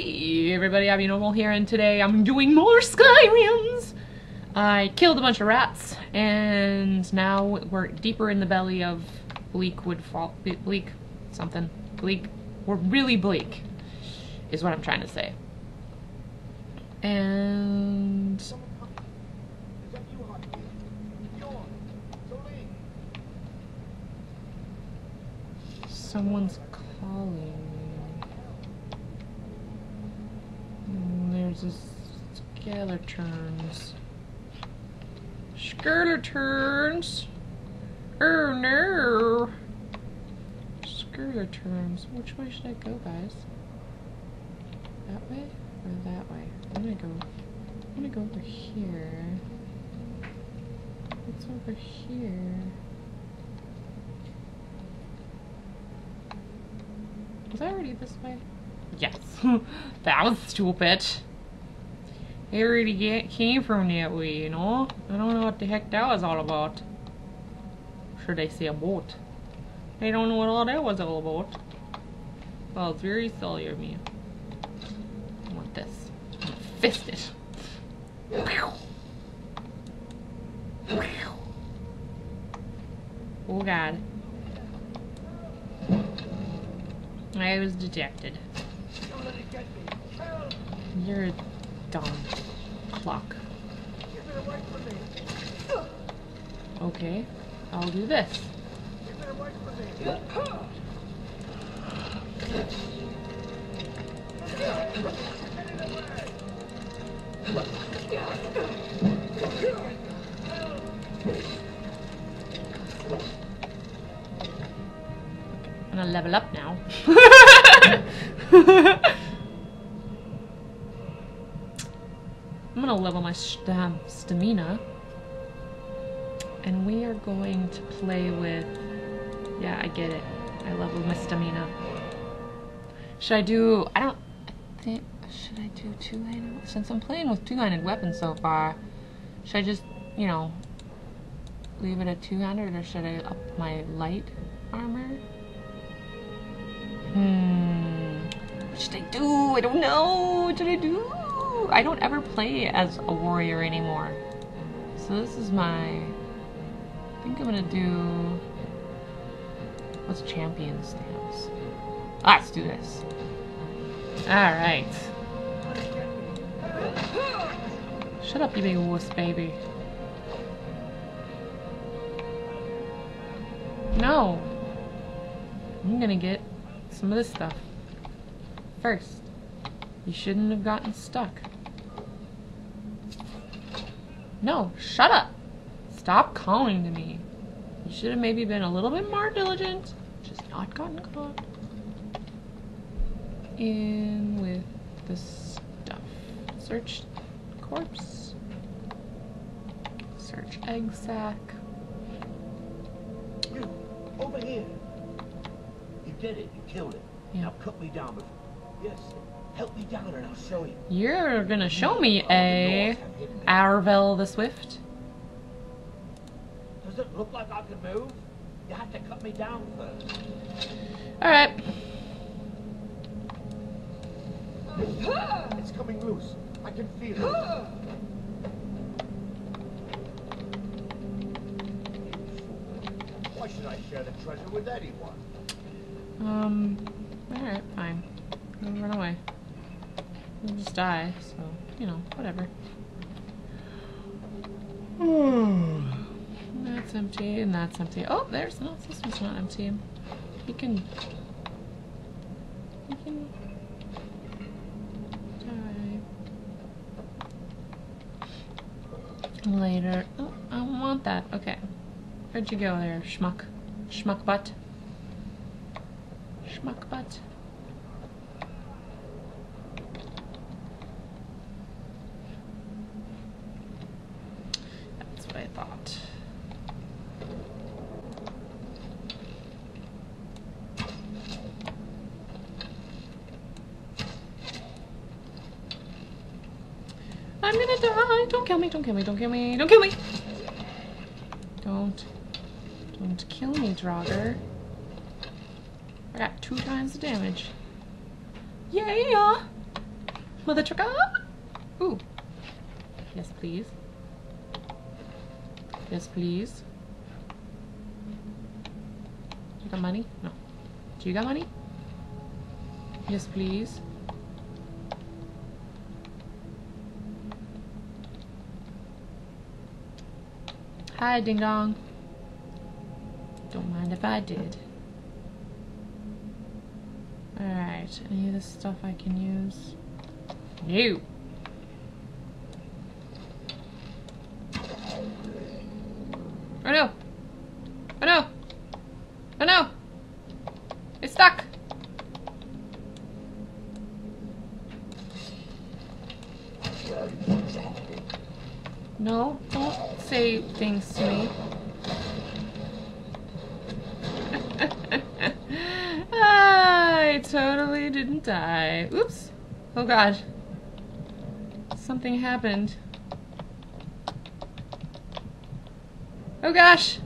Hey everybody, Normal here, and today I'm doing more Skyrims! I killed a bunch of rats, and now we're deeper in the belly of Bleak Woodfall. Bleak something. Bleak. We're really bleak, is what I'm trying to say. And... Someone's Mm, There's a skeletons. Skeletons! Oh no! Skeletons. Which way should I go, guys? That way or that way? I'm gonna go. I'm gonna go over here. What's over here? Was I already this way? Yes. that was stupid. I already get, came from that way, you know? I don't know what the heck that was all about. Should I say a boat? I don't know what all that was all about. Well, it's very silly of me. I want this. Fist it. Oh god. I was detected. You're dumb clock. Okay, I'll do this. I'm gonna level up now. I'm gonna level my stam stamina. And we are going to play with... Yeah, I get it. I leveled my stamina. Should I do... I don't... I think... Should I do two-handed... Since I'm playing with two-handed weapons so far, should I just, you know, leave it at two-handed or should I up my light armor? Hmm. What should I do? I don't know. What should I do? I don't ever play as a warrior anymore. So this is my... I think I'm gonna do... What's champion stance? Ah, let's do this. Alright. Shut up, you big wuss baby. No! I'm gonna get some of this stuff. First, you shouldn't have gotten stuck. No, shut up! Stop calling to me. You should have maybe been a little bit more diligent, just not gotten caught. In with the stuff. Search corpse. Search egg sack. You, over here. You did it. You killed it. Yeah. Now cut me down before. Yes. Help me down and I'll show you. You're gonna show me a Arvel the Swift. Does it look like I can move? You have to cut me down first. Alright. It's coming loose. I can feel it. Why should I share the treasure with anyone? Um, alright, fine. I'll run away. I'll just die, so, you know, whatever. that's empty, and that's empty. Oh, there's no, this one's not empty. You can... He can... Die. Later. Oh, I want that. Okay. Where'd you go there, schmuck? Schmuck butt? Schmuck butt. That's what I thought. I'm gonna die! Don't kill me, don't kill me, don't kill me, don't kill me! Don't. Don't kill me, Draugr. I got two times the damage. Yeah! Mother trucker! Ooh. Yes, please. Yes, please. You got money? No. Do you got money? Yes, please. Hi, ding dong. Don't mind if I did. Alright, any of this stuff I can use? No. Oh no! Oh no! Oh no! It's stuck! No, don't say things to me. I totally didn't die. Oops. Oh god. Something happened. Oh gosh!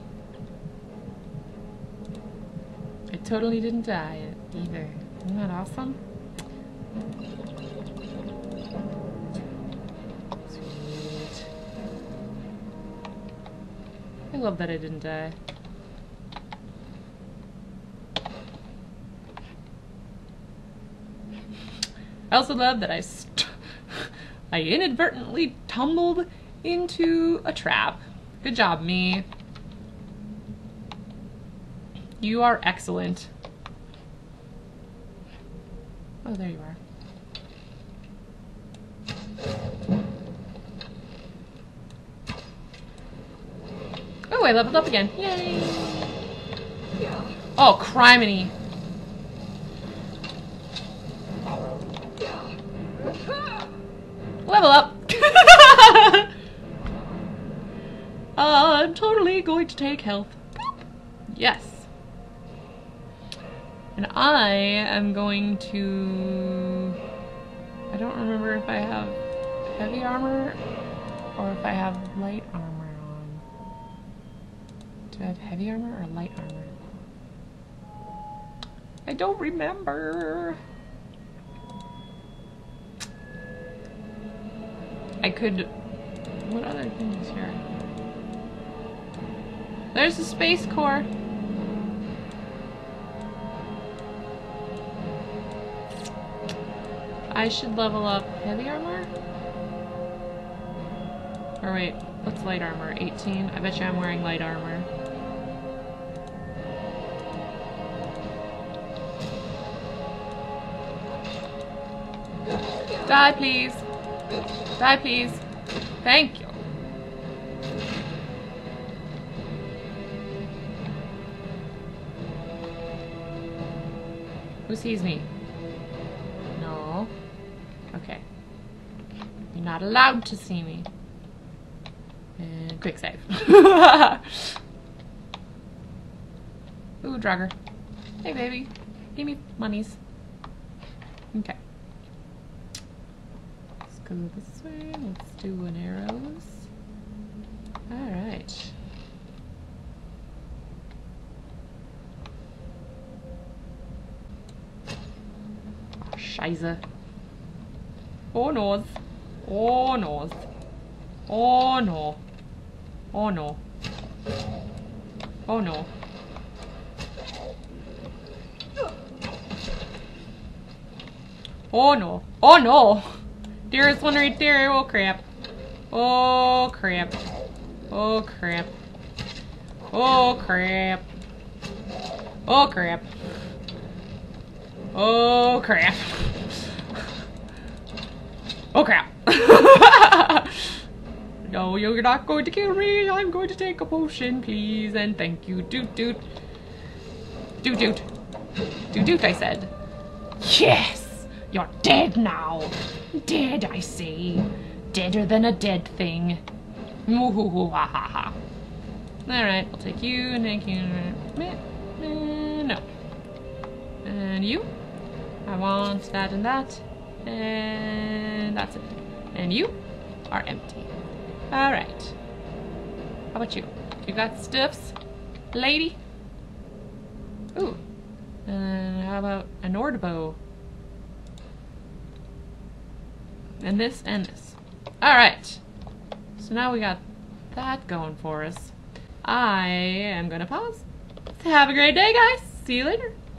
I totally didn't die either. Isn't that awesome? Love that I didn't die. I also love that I I inadvertently tumbled into a trap. Good job, me. You are excellent. Oh, there you are. I leveled up again. Yay! Oh, criminy. Level up! Uh, I'm totally going to take health. Yes. And I am going to... I don't remember if I have heavy armor or if I have light armor. Do I have heavy armor or light armor? I don't remember. I could... What other thing is here? There's the space core. I should level up heavy armor? Or wait, what's light armor? 18? I bet you I'm wearing light armor. Die, please. Die, please. Thank you. Who sees me? No. Okay. You're not allowed to see me. And quick save. Ooh, Draugr. Hey, baby. Give me monies. Okay. Go this way. Let's do one arrows. Alright. Oh, Scheiße. Oh no. Oh no. Oh no. Oh no. Oh no. Oh no. Oh no. There's one right there. Oh crap. Oh crap. Oh crap. Oh crap. Oh crap. Oh crap. Oh crap. no, you're not going to kill me. I'm going to take a potion, please, and thank you. Doot doot. Doot doot. Doot doot, I said. Yes! You're dead now. Dead, I say. Deader than a dead thing. Alright, I'll take you and take you. No. And you? I want that and that. And that's it. And you are empty. Alright. How about you? You got stuffs? Lady? Ooh. And how about an Ordbow? And this and this. Alright. So now we got that going for us. I am gonna pause. Have a great day, guys. See you later.